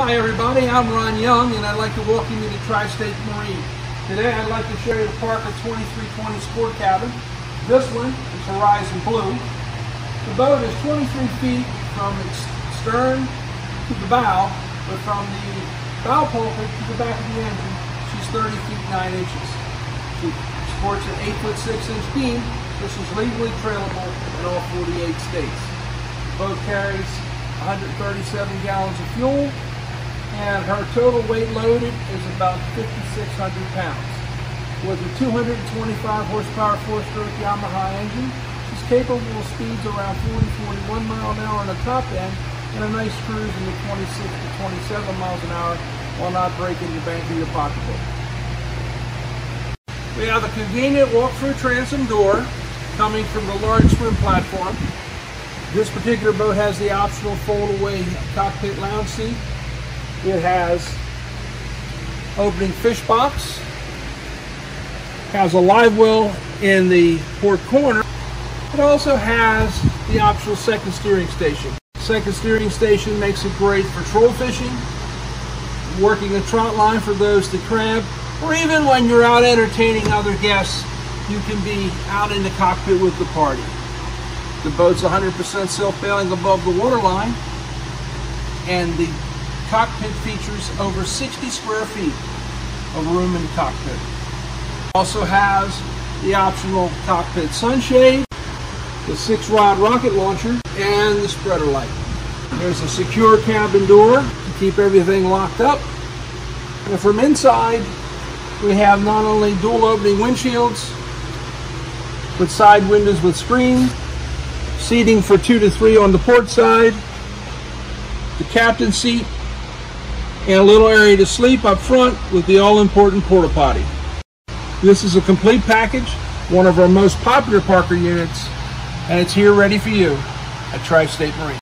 Hi everybody, I'm Ron Young and I'd like to welcome you to Tri-State Marine. Today I'd like to show you the Parker 2320 Sport Cabin. This one is Horizon Blue. The boat is 23 feet from its stern to the bow, but from the bow pulpit to the back of the engine, she's 30 feet 9 inches. She sports an 8 foot 6 inch beam. This is legally trailable in all 48 states. The boat carries 137 gallons of fuel and her total weight loaded is about 5,600 pounds. With a 225 horsepower four-stroke Yamaha engine, she's capable of speeds around 40, 41 mile an hour on the top end and a nice cruise in the 26 to 27 miles an hour while not breaking the bank of your pocketbook. We have a convenient walk-through transom door coming from the large swim platform. This particular boat has the optional fold-away cockpit lounge seat it has opening fish box, has a live well in the port corner. It also has the optional second steering station. Second steering station makes it great for troll fishing, working a trot line for those to crab, or even when you're out entertaining other guests, you can be out in the cockpit with the party. The boat's 100% self-bailing above the waterline, and the cockpit features over 60 square feet of room in the cockpit. Also has the optional cockpit sunshade, the six rod rocket launcher, and the spreader light. There's a secure cabin door to keep everything locked up. And from inside, we have not only dual opening windshields, but side windows with screens, seating for two to three on the port side, the captain seat and a little area to sleep up front with the all-important porta potty. This is a complete package, one of our most popular Parker units, and it's here ready for you at Tri-State Marine.